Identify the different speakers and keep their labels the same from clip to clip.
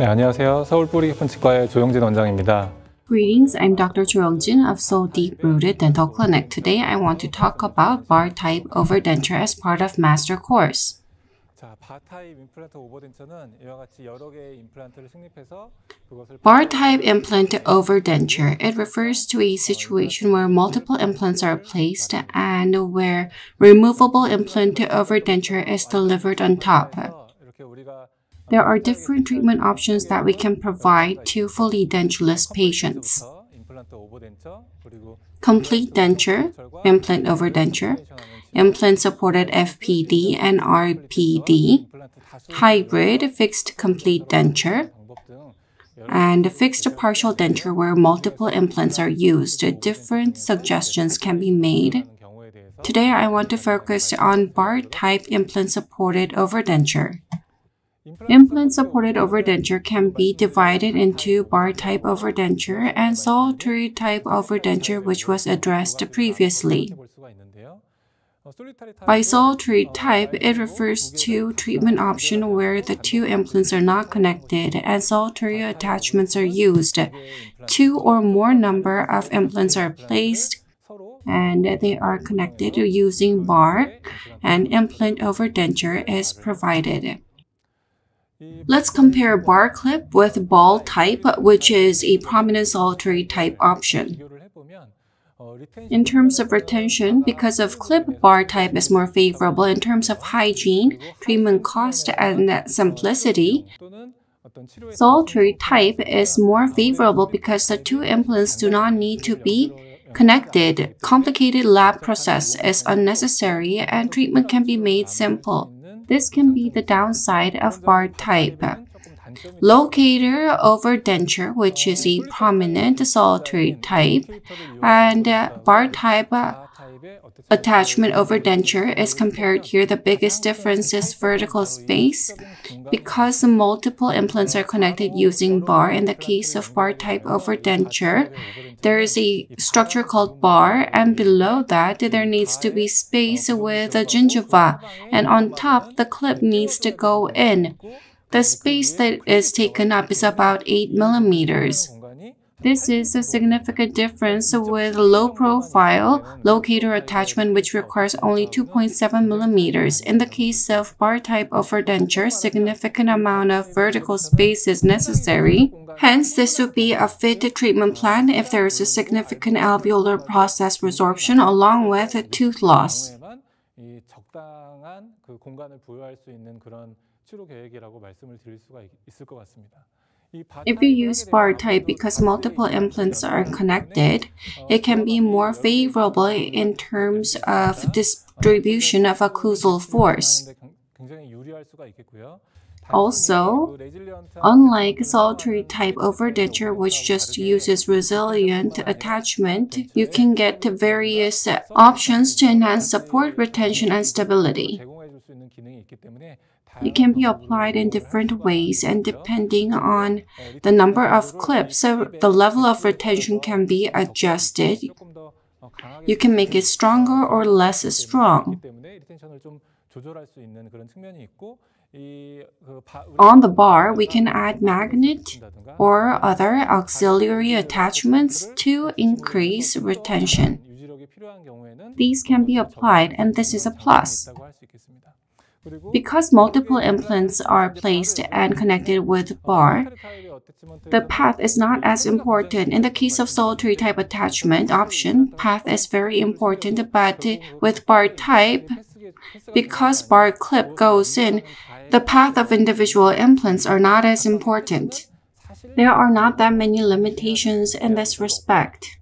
Speaker 1: 네, 안녕하세요. 서울 뿌리 깊은 치과의 조영진 원장입니다.
Speaker 2: Greetings, I'm Dr. Cho Young-jin of Seoul Deep Rooted Dental Clinic. Today I want to talk about bar type overdenture as part of master course.
Speaker 1: 자, 바타입 임플란트 오버덴처는 이와 같이 여러 개의 임플란트를 승립해서 그것을
Speaker 2: Bar type implant overdenture. It refers to a situation where multiple implants are placed and where removable implant overdenture is delivered on top. there are different treatment options that we can provide to fully edentulous patients. Complete denture, implant over denture, implant supported FPD and RPD, hybrid fixed complete denture, and fixed partial denture where multiple implants are used. Different suggestions can be made. Today, I want to focus on bar type implant supported overdenture. Implant-supported overdenture can be divided into bar-type overdenture and solitary-type overdenture which was addressed previously. By solitary type, it refers to treatment option where the two implants are not connected and solitary attachments are used. Two or more number of implants are placed and they are connected using bar and implant overdenture is provided. Let's compare bar clip with ball type, which is a prominent solitary type option. In terms of retention, because of clip bar type is more favorable in terms of hygiene, treatment cost, and simplicity, solitary type is more favorable because the two implants do not need to be connected. Complicated lab process is unnecessary and treatment can be made simple. This can be the downside of bar type. Locator overdenture, which is a prominent solitary type, and uh, bar type uh, attachment over denture is compared here. The biggest difference is vertical space. Because multiple implants are connected using bar, in the case of bar type over denture, there is a structure called bar, and below that, there needs to be space with a gingiva, and on top, the clip needs to go in. The space that is taken up is about 8 millimeters.
Speaker 1: 공간이
Speaker 2: This is a significant difference with low profile locator attachment which requires only 2.7 millimeters. In the case of bar type overdenture, significant amount of vertical space is necessary. Hence, this would be a fit treatment plan if there is a significant alveolar process resorption along with a tooth loss.
Speaker 1: 경우에만 이 적당한 그 공간을 부여할 수 있는 그런 치료 계획이라고 말씀을 드릴 수가 있- 있을 것 같습니다.
Speaker 2: If you use bar type because multiple implants are connected, it can be more favorable in terms of distribution of occlusal force. Also, unlike solitary type overdenture, which just uses resilient attachment, you can get various options to enhance support retention and stability. It can be applied in different ways and depending on the number of clips, so the level of retention can be adjusted. You can make it stronger or less strong. On the bar, we can add magnet or other auxiliary attachments to increase retention. These can be applied, and this is a plus. Because multiple implants are placed and connected with bar, the path is not as important. In the case of solitary type attachment option, path is very important, but with bar type, because bar clip goes in, the path of individual implants are not as important. There are not that many limitations in this respect.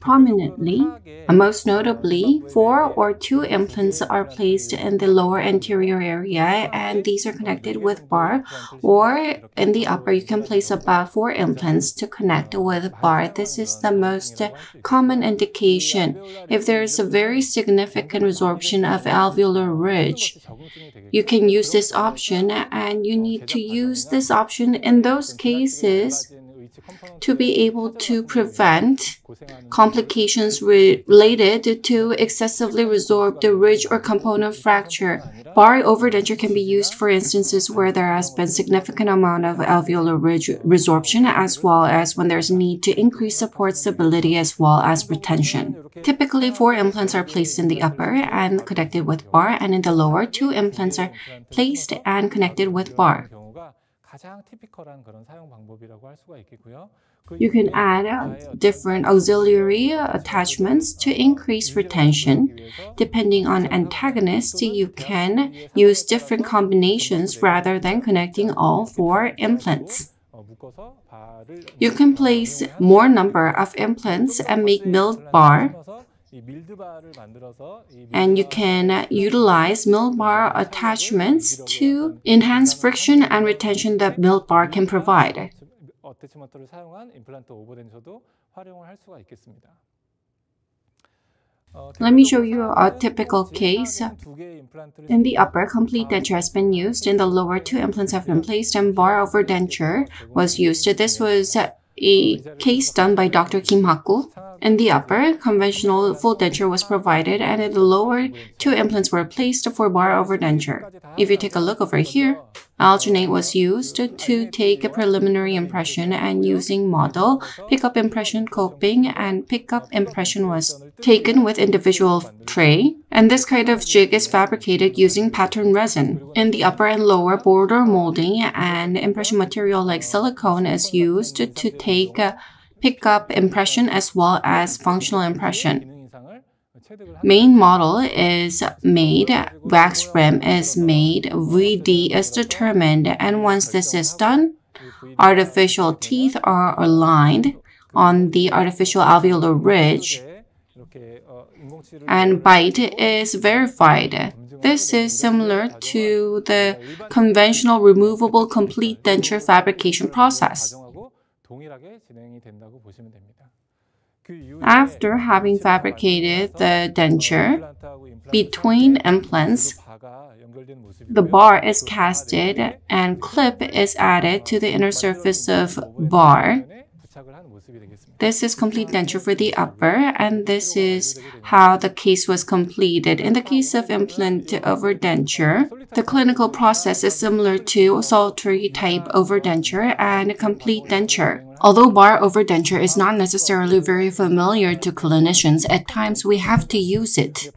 Speaker 2: Prominently, most notably, four or two implants are placed in the lower anterior area, and these are connected with bar, or in the upper, you can place about four implants to connect with bar. This is the most common indication. If there is a very significant resorption of alveolar ridge, you can use this option, and you need to use this option in those cases to be able to prevent complications related to excessively resorbed ridge or component fracture. Bar overdenture can be used for instances where there has been significant amount of alveolar ridge resorption as well as when there's need to increase support stability as well as retention. Typically, four implants are placed in the upper and connected with bar and in the lower, two implants are placed and connected with bar. You can add uh, different auxiliary attachments to increase retention. Depending on antagonist, you can use different combinations rather than connecting all four implants. You can place more number of implants and make milled bar. And you can utilize milled bar attachments to enhance friction and retention that milled bar can provide. Let me show you a typical case. In the upper, complete denture has been used. In the lower, two implants have been placed and bar over denture was used. This was a case done by Dr. Kim Haku. In the upper, conventional full denture was provided, and in the lower, two implants were placed for bar over denture. If you take a look over here, alginate was used to take a preliminary impression and using model, pickup impression coping, and pickup impression was taken with individual tray. And this kind of jig is fabricated using pattern resin. In the upper and lower, border molding and impression material like silicone is used to take uh, a pickup impression as well as functional impression. Main model is made, wax rim is made, VD is determined, and once this is done, artificial teeth are aligned on the artificial alveolar ridge, and bite is verified. This is similar to the conventional removable complete denture fabrication process. After having fabricated the denture, between implants, the bar is casted and clip is added to the inner surface of bar. This is complete denture for the upper, and this is how the case was completed. In the case of implant overdenture, the clinical process is similar to solitary type overdenture and a complete denture. Although bar overdenture is not necessarily very familiar to clinicians, at times we have to use it.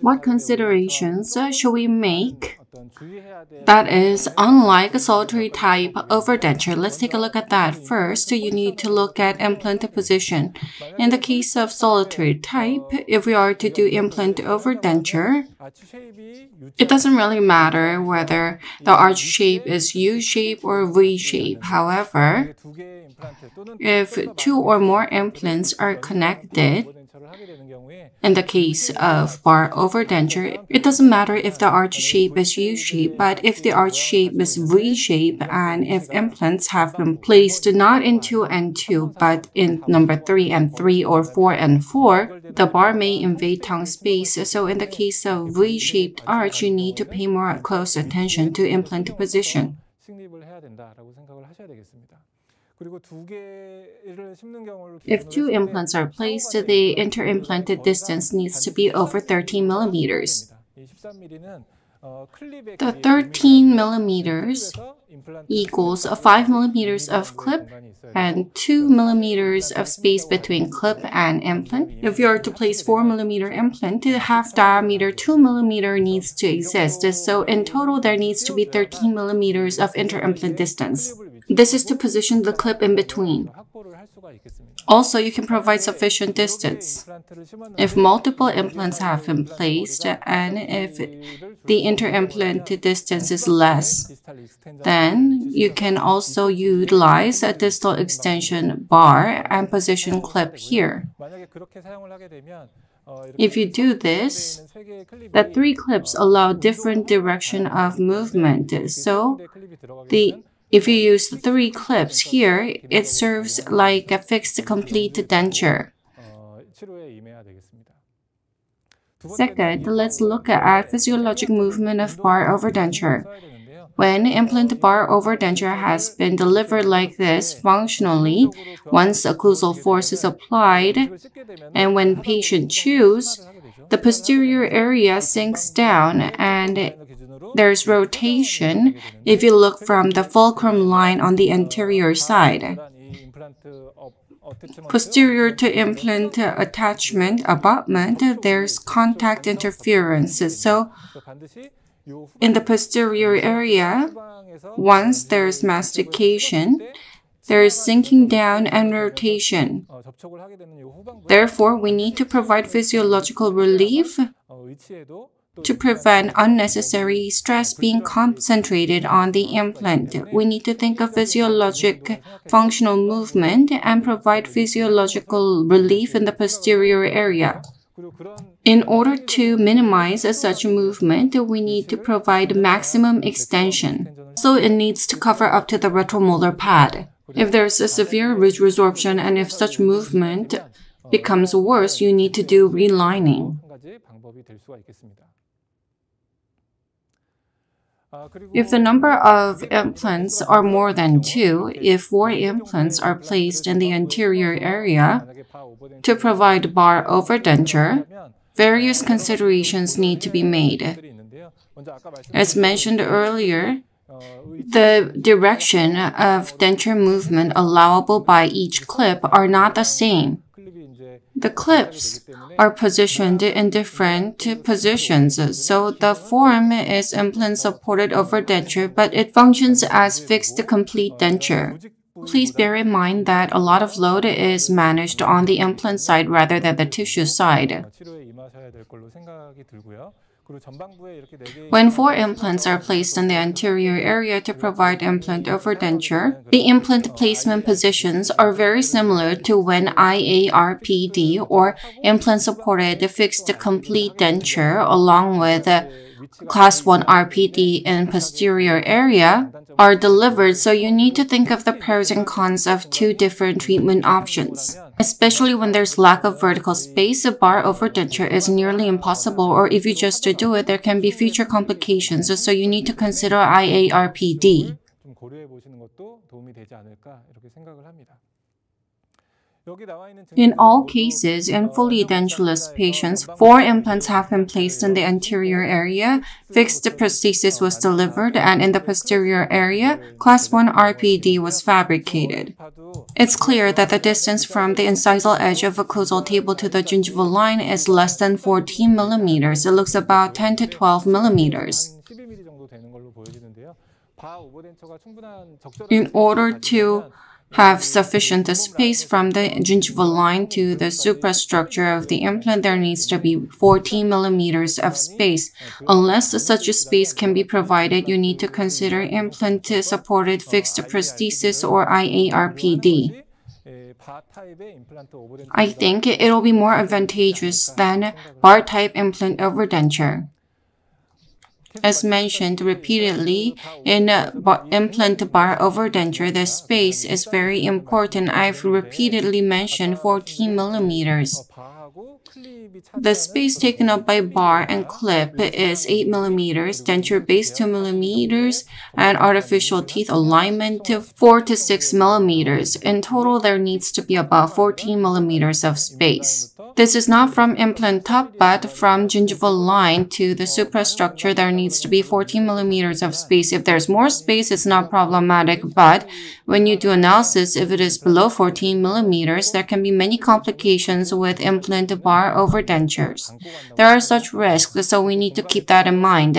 Speaker 2: What considerations should we make that is unlike a solitary type overdenture? Let's take a look at that. First, you need to look at implant position. In the case of solitary type, if we are to do implant overdenture, it doesn't really matter whether the arch shape is U shape or V shape. However, if two or more implants are connected, in the case of bar overdenture, it doesn't matter if the arch shape is U-shape, but if the arch shape is V-shape and if implants have been placed not in 2 and 2, but in number 3 and 3 or 4 and 4, the bar may invade tongue space. So in the case of V-shaped arch, you need to pay more close attention to implant position. If two implants are placed, the inter-implanted distance needs to be over 13 millimeters. The 13 millimeters equals 5 millimeters of clip and 2 millimeters of space between clip and implant. If you are to place 4 millimeter implant, the half diameter 2 millimeter needs to exist. So in total, there needs to be 13 millimeters of inter-implant distance. This is to position the clip in between. Also, you can provide sufficient distance. If multiple implants have been placed and if the inter-implant distance is less, then you can also utilize a distal extension bar and position clip here. If you do this, the three clips allow different direction of movement. So the if you use three clips here, it serves like a fixed complete denture. Second, let's look at physiologic movement of bar over denture. When implant bar over denture has been delivered like this functionally, once occlusal force is applied, and when patient chews, the posterior area sinks down and there's rotation if you look from the fulcrum line on the anterior side. Posterior to implant attachment abutment, there's contact interference. So in the posterior area, once there's mastication, there is sinking down and rotation. Therefore, we need to provide physiological relief to prevent unnecessary stress being concentrated on the implant. We need to think of physiologic functional movement and provide physiological relief in the posterior area. In order to minimize such movement, we need to provide maximum extension. So it needs to cover up to the retromolar pad. If there's a severe ridge resorption and if such movement becomes worse, you need to do relining. Uh, if the number of implants are more than two, if four implants are placed in the anterior area to provide bar over denture, various considerations need to be made. As mentioned earlier, the direction of denture movement allowable by each clip are not the same. The clips are positioned in different positions, so the form is implant supported over denture, but it functions as fixed complete denture. Please bear in mind that a lot of load is managed on the implant side rather than the tissue side. When four implants are placed in the anterior area to provide implant over denture, the implant placement positions are very similar to when IARPD or implant supported fixed complete denture along with class 1 RPD in posterior area are delivered, so you need to think of the pros and cons of two different treatment options. Especially when there's lack of vertical space, a bar over denture is nearly impossible, or if you just do it, there can be future complications, so you need to consider IARPD. In all cases, in fully edentulous patients, four implants have been placed in the anterior area, fixed prosthesis was delivered, and in the posterior area, class 1 RPD was fabricated. It's clear that the distance from the incisal edge of the occlusal table to the gingival line is less than 14 millimeters. It looks about 10 to 12 millimeters. In order to have sufficient space from the gingival line to the suprastructure of the implant, there needs to be 14 millimeters of space. Unless such a space can be provided, you need to consider implant-supported fixed prosthesis or IARPD. I think it will be more advantageous than bar-type implant over denture. As mentioned repeatedly, in implant bar over denture, the space is very important. I've repeatedly mentioned 14 millimeters. The space taken up by bar and clip is 8 millimeters, denture base 2 millimeters, and artificial teeth alignment to 4 to 6 millimeters. In total, there needs to be about 14 millimeters of space. This is not from implant top, but from gingival line to the suprastructure, there needs to be 14 millimeters of space. If there's more space, it's not problematic, but when you do analysis, if it is below 14 millimeters, there can be many complications with implant bar over dentures. There are such risks, so we need to keep that in mind.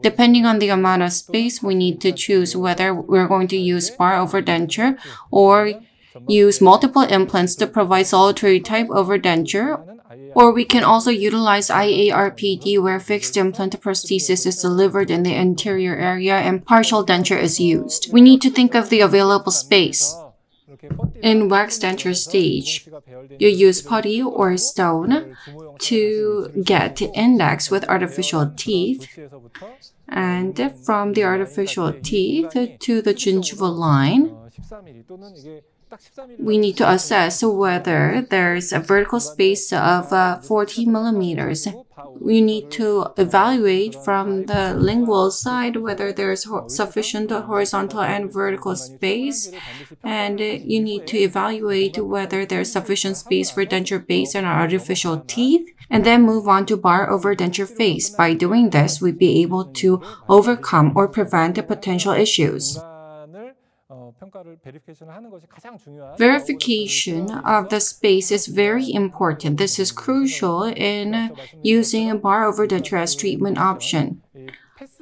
Speaker 2: Depending on the amount of space, we need to choose whether we're going to use bar over denture or use multiple implants to provide solitary type over denture, or we can also utilize IARPD where fixed implant prosthesis is delivered in the anterior area and partial denture is used. We need to think of the available space. In wax denture stage, you use putty or stone to get index with artificial teeth and from the artificial teeth to the gingival line we need to assess whether there's a vertical space of uh, 40 millimeters. We need to evaluate from the lingual side whether there's ho- sufficient horizontal and vertical space, and you need to evaluate whether there's sufficient space for denture base and artificial teeth, and then move on to bar over denture face. By doing this, we'd be able to overcome or prevent the potential issues. Verification of the space is very important. This is crucial in using a bar over the as treatment option.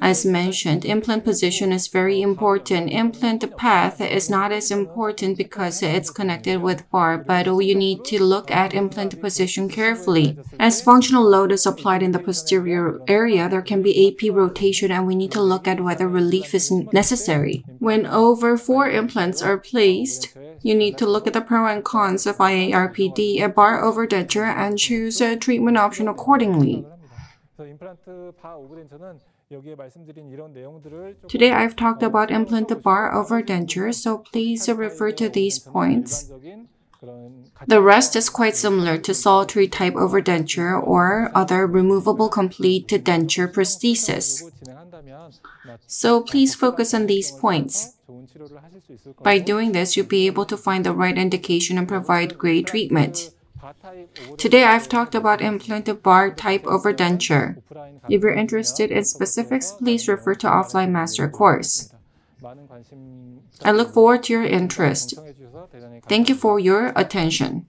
Speaker 2: As mentioned, implant position is very important. Implant path is not as important because it's connected with bar, but you need to look at implant position carefully. As functional load is applied in the posterior area, there can be AP rotation and we need to look at whether relief is necessary. When over four implants are placed, you need to look at the pro and cons of IARPD, a bar over denture, and choose a treatment option accordingly. Today I've talked about implant bar over denture, so please refer to these points. The rest is quite similar to solitary type overdenture or other removable complete denture prosthesis. So please focus on these points. By doing this, you'll be able to find the right indication and provide great treatment. Today I've talked about implanted bar type overdenture. If you're interested in specifics, please refer to offline master course. I look forward to your interest. Thank you for your attention.